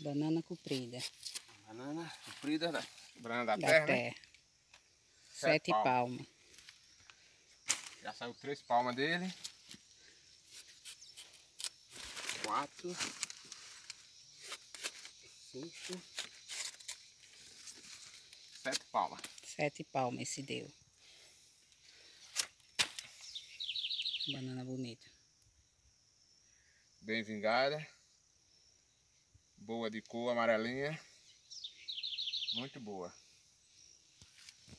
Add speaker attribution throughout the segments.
Speaker 1: Banana comprida.
Speaker 2: Banana comprida da, banana da,
Speaker 1: Da
Speaker 2: terra,
Speaker 1: terra.
Speaker 2: né?
Speaker 1: Sete,
Speaker 2: Sete
Speaker 1: palmas.
Speaker 2: Já saiu três palmas dele. Quatro. Cinco. Sete palmas.
Speaker 1: Sete palmas esse deu. Banana bonita.
Speaker 2: Bem vingada. Boa de cor, amarelinha. Muito boa.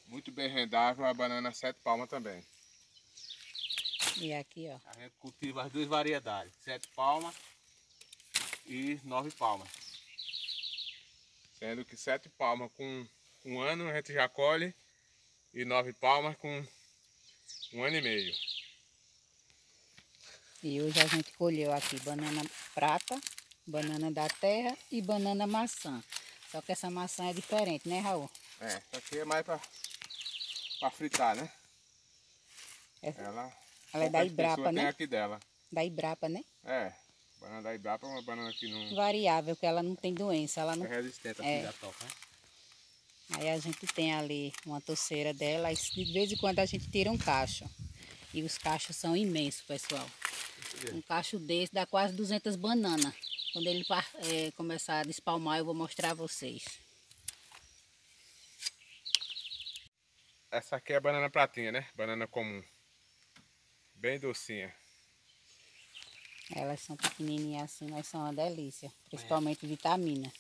Speaker 2: Muito bem rendável a banana sete palmas também.
Speaker 1: E aqui, ó.
Speaker 2: A gente cultiva as duas variedades, sete palmas e nove palmas. Sendo que sete palmas com um ano a gente já colhe e nove palmas com um ano e meio.
Speaker 1: E hoje a gente colheu aqui banana prata, banana da terra e banana maçã. Só que essa maçã é diferente, né, Raul?
Speaker 2: É, essa aqui é mais para fritar, né?
Speaker 1: Essa-
Speaker 2: Ela,
Speaker 1: Ela é da Ibrapa, né?
Speaker 2: Tem aqui dela.
Speaker 1: Da Ibrapa, né?
Speaker 2: É, banana da Ibrapa é uma banana que não
Speaker 1: Variável, que ela não tem doença, ela não
Speaker 2: é resistente
Speaker 1: É.
Speaker 2: assim da toca, né?
Speaker 1: Aí a gente tem ali uma torceira dela, e de vez em quando a gente tira um cacho. E os cachos são imensos, pessoal. Um cacho desse dá quase 200 bananas. Quando ele eh, começar a despalmar, eu vou mostrar a vocês.
Speaker 2: Essa aqui é a banana pratinha, né? Banana comum. Bem docinha.
Speaker 1: Elas são pequenininhas assim, mas são uma delícia. Principalmente vitamina.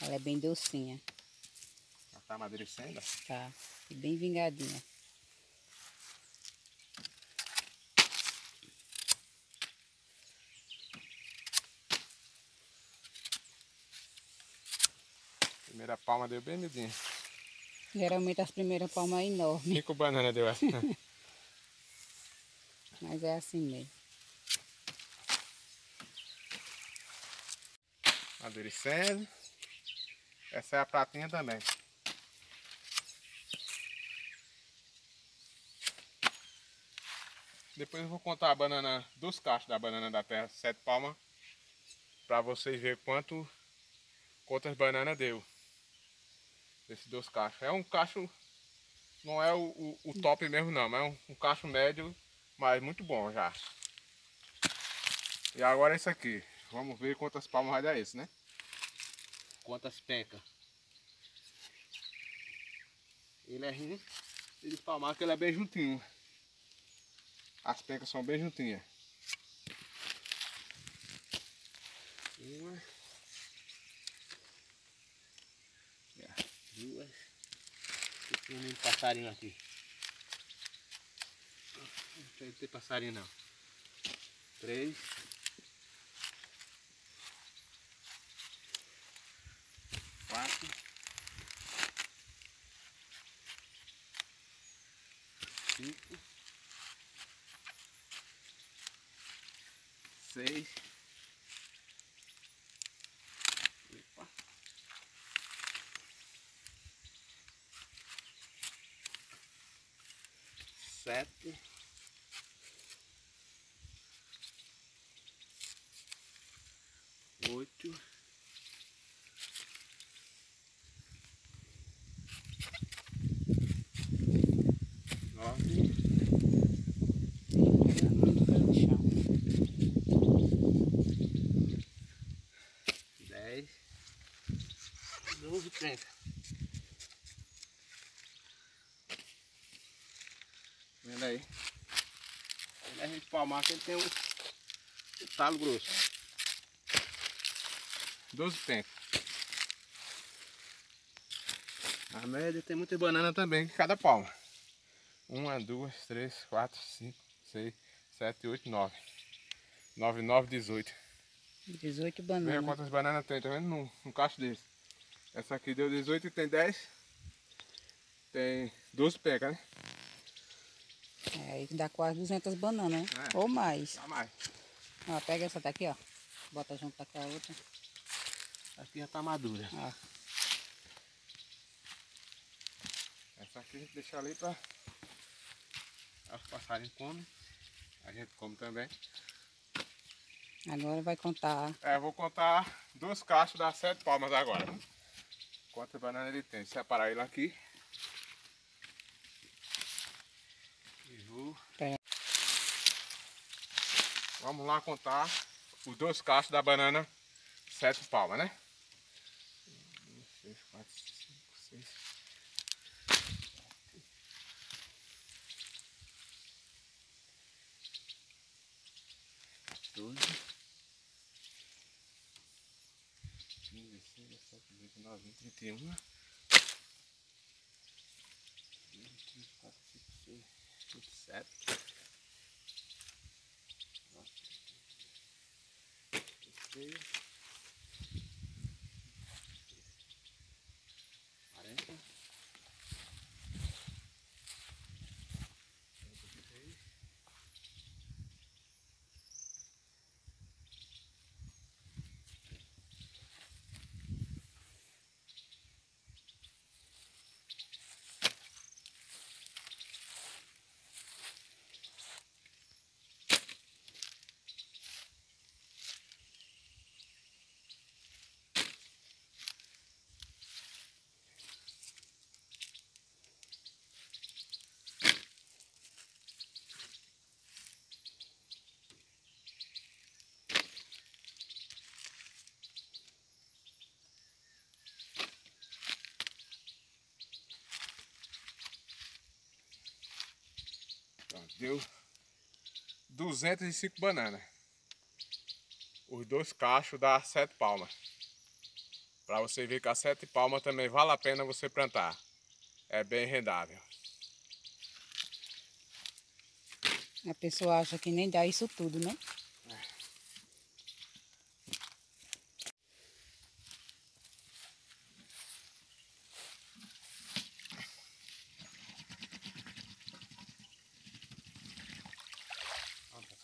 Speaker 1: Ela é bem docinha,
Speaker 2: Ela tá amadurecendo.
Speaker 1: tá? E bem vingadinha.
Speaker 2: Primeira palma deu bem miudinha.
Speaker 1: Geralmente as primeiras palmas é enorme,
Speaker 2: Cinco bananas deu essa.
Speaker 1: mas é assim mesmo.
Speaker 2: Amadurecendo. Essa é a pratinha também. Depois eu vou contar a banana dos cachos da banana da terra, sete palmas, para vocês verem quanto quantas bananas deu. Esses dois cachos. É um cacho, não é o, o, o top mesmo não, mas é um, um cacho médio, mas muito bom já. E agora esse aqui. Vamos ver quantas palmas vai dar esse, né? Quantas pencas. Ele é ruim de palmar que ele é bem juntinho. As pencas são bem juntinhas. Uma. Duas. Um passarinho aqui. Não tem passarinho não. Três. quatro, cinco, seis, sete, oito. nove,
Speaker 1: Muito pelo chão.
Speaker 2: dez, doze, trinta. Vendo aí? Quando a gente palmar que ele tem um, um talo grosso. Doze pencas. A média tem muita banana também, cada palma. Uma, duas, três, quatro, cinco, seis, sete, oito, nove. Nove, nove, dezoito.
Speaker 1: 18
Speaker 2: Veja
Speaker 1: bananas.
Speaker 2: quantas bananas tem, tá vendo? Num, num cacho desse. Essa aqui deu 18 e tem 10. Tem 12 pecas, né?
Speaker 1: É, aí dá quase 200 bananas, né?
Speaker 2: É.
Speaker 1: Ou mais.
Speaker 2: Dá mais.
Speaker 1: Ó, pega essa daqui, ó. Bota junto com a outra.
Speaker 2: Aqui já tá madura.
Speaker 1: Ó.
Speaker 2: Essa aqui a gente deixa ali pra... Os passarinhos comem. A gente come também.
Speaker 1: Agora vai contar.
Speaker 2: É, vou contar dos cachos das sete palmas agora. Quantas bananas ele tem. Separar ele aqui. Vou... Vamos lá contar os dois cachos da banana sete palmas, né? Um, três, quatro, cinco, seis. Doze. 15, 16, 17, 18, 19, 20, 31. 23, 4, 5, 6, set. Okay. Deu 205 bananas. Os dois cachos dá sete palmas. Para você ver que a sete palmas também vale a pena você plantar. É bem rendável.
Speaker 1: A pessoa acha que nem dá isso tudo, né?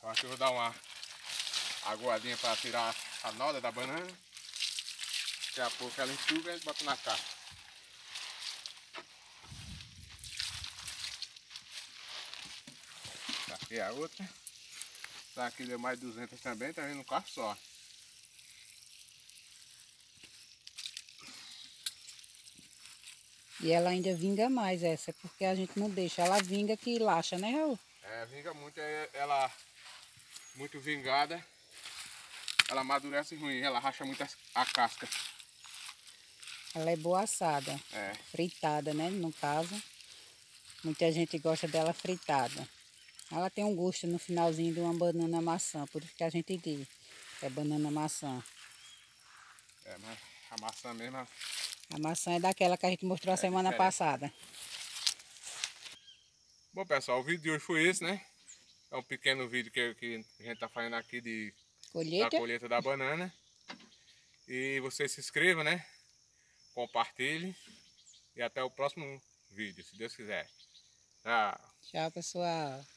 Speaker 2: Aqui eu vou dar uma aguadinha para tirar a noda da banana. Daqui a pouco ela enxuga e a gente bota na caixa. Aqui é a outra. Essa aqui deu mais 200 também, tá vendo um carro só.
Speaker 1: E ela ainda vinga mais essa, porque a gente não deixa. Ela vinga que laxa, né, Raul?
Speaker 2: É, vinga muito, ela muito vingada, ela amadurece ruim, ela racha muito a casca.
Speaker 1: Ela é boa assada,
Speaker 2: É,
Speaker 1: fritada, né, no caso. Muita gente gosta dela fritada. Ela tem um gosto no finalzinho de uma banana maçã, por isso que a gente diz que é banana maçã.
Speaker 2: é, mas a maçã mesmo,
Speaker 1: A maçã é daquela que a gente mostrou a semana
Speaker 2: diferente.
Speaker 1: passada.
Speaker 2: Bom pessoal, o vídeo de hoje foi esse, né? É um pequeno vídeo que, que a gente tá fazendo aqui de, da
Speaker 1: Colheita.
Speaker 2: colheita da banana. E você se inscreva, né? Compartilhe. E até o próximo vídeo, se Deus quiser. Tchau.
Speaker 1: Tchau, pessoal.